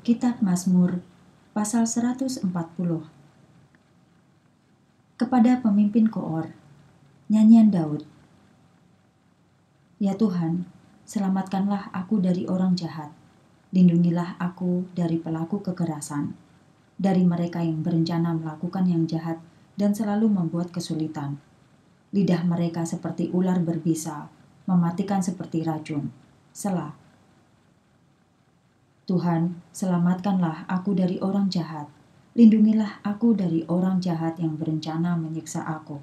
Kitab Mazmur pasal 140 Kepada pemimpin Koor Nyanyian Daud Ya Tuhan, selamatkanlah aku dari orang jahat. Lindungilah aku dari pelaku kekerasan, dari mereka yang berencana melakukan yang jahat dan selalu membuat kesulitan. Lidah mereka seperti ular berbisa, mematikan seperti racun. Selah. Tuhan, selamatkanlah aku dari orang jahat. Lindungilah aku dari orang jahat yang berencana menyiksa aku.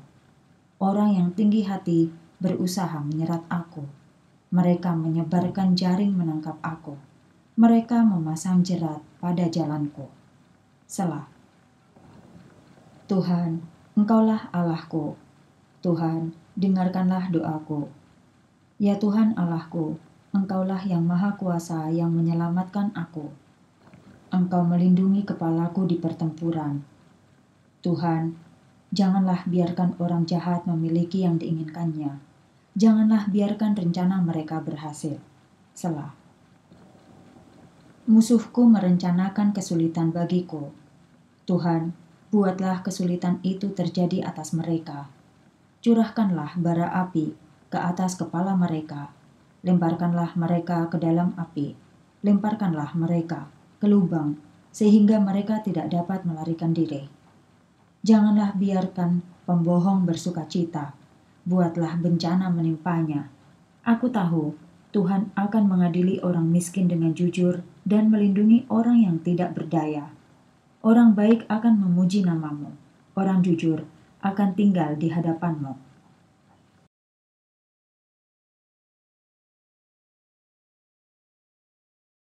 Orang yang tinggi hati berusaha menyerat aku. Mereka menyebarkan jaring menangkap aku. Mereka memasang jerat pada jalanku. Selah. Tuhan, Engkaulah Allahku. Tuhan, dengarkanlah doaku. Ya Tuhan Allahku, Engkaulah yang maha kuasa yang menyelamatkan aku. Engkau melindungi kepalaku di pertempuran. Tuhan, janganlah biarkan orang jahat memiliki yang diinginkannya. Janganlah biarkan rencana mereka berhasil. Selah. Musuhku merencanakan kesulitan bagiku. Tuhan, buatlah kesulitan itu terjadi atas mereka. Curahkanlah bara api ke atas kepala mereka lemparkanlah mereka ke dalam api, lemparkanlah mereka ke lubang, sehingga mereka tidak dapat melarikan diri. Janganlah biarkan pembohong bersuka cita, buatlah bencana menimpanya. Aku tahu Tuhan akan mengadili orang miskin dengan jujur dan melindungi orang yang tidak berdaya. Orang baik akan memuji namamu, orang jujur akan tinggal di hadapanmu.